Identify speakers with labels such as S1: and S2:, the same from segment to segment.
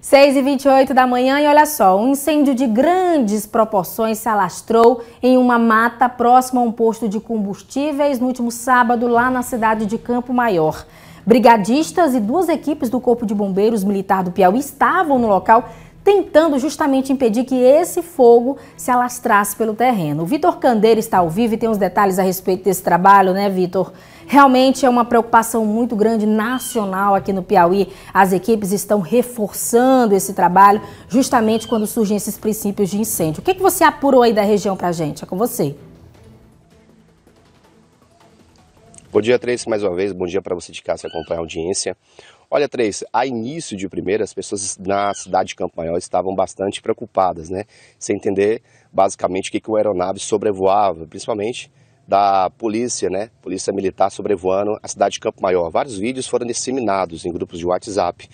S1: 6 e 28 da manhã e olha só, um incêndio de grandes proporções se alastrou em uma mata próxima a um posto de combustíveis no último sábado lá na cidade de Campo Maior. Brigadistas e duas equipes do Corpo de Bombeiros Militar do Piauí estavam no local tentando justamente impedir que esse fogo se alastrasse pelo terreno. O Vitor Candeira está ao vivo e tem os detalhes a respeito desse trabalho, né, Vitor? Realmente é uma preocupação muito grande nacional aqui no Piauí. As equipes estão reforçando esse trabalho justamente quando surgem esses princípios de incêndio. O que, que você apurou aí da região para gente? É com você.
S2: Bom dia, Tracy, mais uma vez. Bom dia para você de casa que a audiência. Olha, Tracy, a início de primeira, as pessoas na cidade de Campo Maior estavam bastante preocupadas, né? Sem entender basicamente o que, que aeronave sobrevoava, principalmente da polícia, né? Polícia Militar sobrevoando a cidade de Campo Maior. Vários vídeos foram disseminados em grupos de WhatsApp,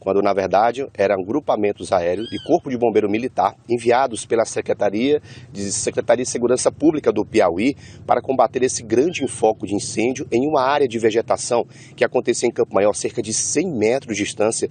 S2: quando na verdade eram grupamentos aéreos e Corpo de Bombeiro Militar enviados pela Secretaria de Secretaria de Segurança Pública do Piauí para combater esse grande enfoque de incêndio em uma área de vegetação que acontecia em Campo Maior, cerca de 100 metros de distância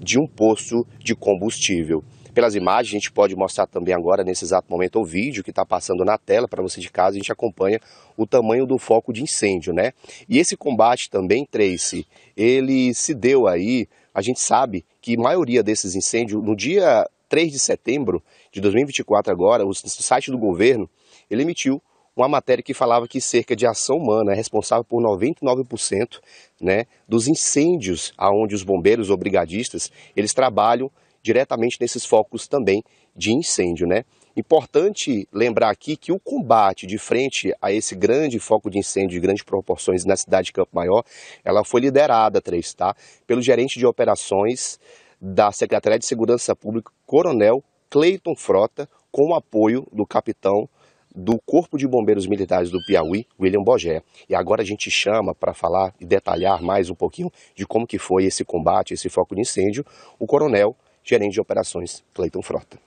S2: de um posto de combustível. Pelas imagens, a gente pode mostrar também agora, nesse exato momento, o vídeo que está passando na tela para você de casa. A gente acompanha o tamanho do foco de incêndio, né? E esse combate também, Tracy, ele se deu aí. A gente sabe que a maioria desses incêndios, no dia 3 de setembro de 2024, agora, o site do governo ele emitiu uma matéria que falava que cerca de ação humana é responsável por 99% né, dos incêndios aonde os bombeiros ou brigadistas eles trabalham diretamente nesses focos também de incêndio, né? Importante lembrar aqui que o combate de frente a esse grande foco de incêndio de grandes proporções na cidade de Campo Maior, ela foi liderada, três, tá? Pelo gerente de operações da Secretaria de Segurança Pública, Coronel Cleiton Frota, com o apoio do capitão do Corpo de Bombeiros Militares do Piauí, William Bogé. E agora a gente chama para falar e detalhar mais um pouquinho de como que foi esse combate, esse foco de incêndio, o coronel gerente de operações, Cleiton Frota.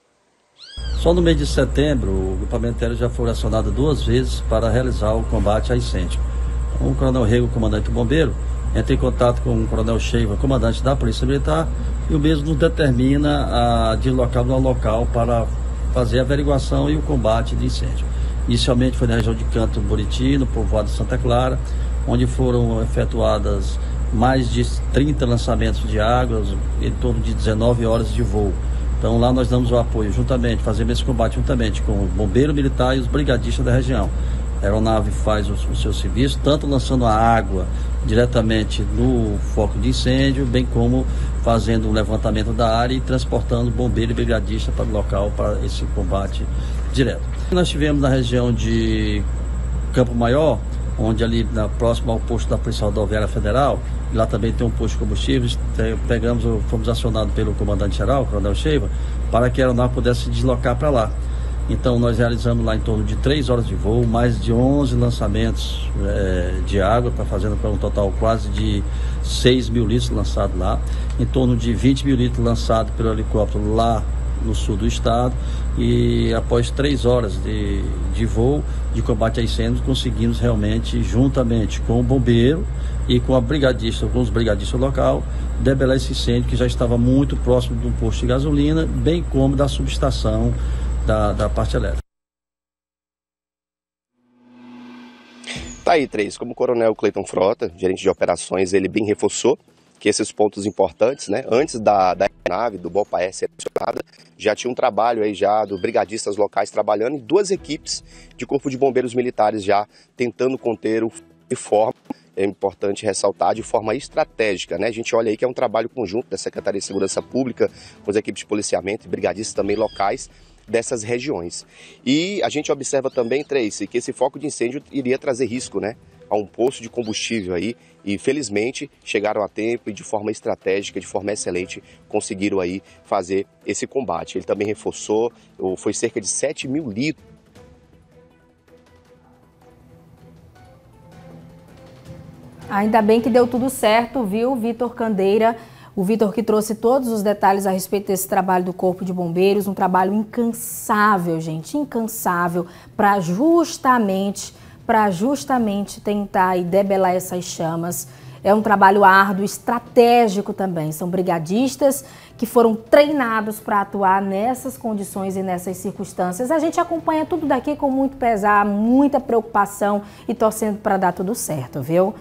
S3: Só no mês de setembro, o grupamento aéreo já foi acionado duas vezes para realizar o combate a incêndio. O coronel Rego, comandante do bombeiro, entra em contato com o coronel Sheiva, comandante da Polícia Militar, e o mesmo nos determina a deslocá-lo ao local para fazer a averiguação e o combate de incêndio. Inicialmente foi na região de Canto Buriti, no povoado de Santa Clara, onde foram efetuadas mais de 30 lançamentos de águas, em torno de 19 horas de voo. Então lá nós damos o apoio juntamente, fazemos esse combate juntamente com o bombeiro militar e os brigadistas da região. A aeronave faz o, o seu serviço, tanto lançando a água diretamente no foco de incêndio, bem como fazendo um levantamento da área e transportando bombeiro e brigadista para o local para esse combate direto. Nós tivemos na região de Campo Maior, onde ali na, próximo ao posto da Polícia Rodoviária Federal, lá também tem um posto de combustíveis, pegamos, fomos acionados pelo comandante-geral, coronel Sheiva, para que a aeronave pudesse se deslocar para lá. Então nós realizamos lá em torno de 3 horas de voo, mais de 11 lançamentos é, de água, para fazendo para um total quase de 6 mil litros lançados lá, em torno de 20 mil litros lançados pelo helicóptero lá no sul do estado e após três horas de, de voo de combate a incêndios conseguimos realmente juntamente com o bombeiro e com a brigadista, com os brigadistas local, debelar esse incêndio que já estava muito próximo de um posto de gasolina, bem como da subestação da, da parte elétrica.
S2: Tá aí, três. Como o coronel Cleiton Frota, gerente de operações, ele bem reforçou que esses pontos importantes, né, antes da, da nave, do Bopaé ser acionada, já tinha um trabalho aí já dos brigadistas locais trabalhando e duas equipes de corpo de bombeiros militares já tentando conter o de forma é importante ressaltar de forma estratégica, né? A gente olha aí que é um trabalho conjunto da Secretaria de Segurança Pública com as equipes de policiamento e brigadistas também locais dessas regiões. E a gente observa também, Tracy, que esse foco de incêndio iria trazer risco, né? A um posto de combustível aí e felizmente chegaram a tempo e de forma estratégica, de forma excelente, conseguiram aí fazer esse combate. Ele também reforçou, foi cerca de 7 mil litros
S1: Ainda bem que deu tudo certo, viu, Vitor Candeira? O Vitor que trouxe todos os detalhes a respeito desse trabalho do Corpo de Bombeiros, um trabalho incansável, gente, incansável, para justamente, para justamente tentar debelar essas chamas É um trabalho árduo, estratégico também. São brigadistas que foram treinados para atuar nessas condições e nessas circunstâncias. A gente acompanha tudo daqui com muito pesar, muita preocupação e torcendo para dar tudo certo, viu?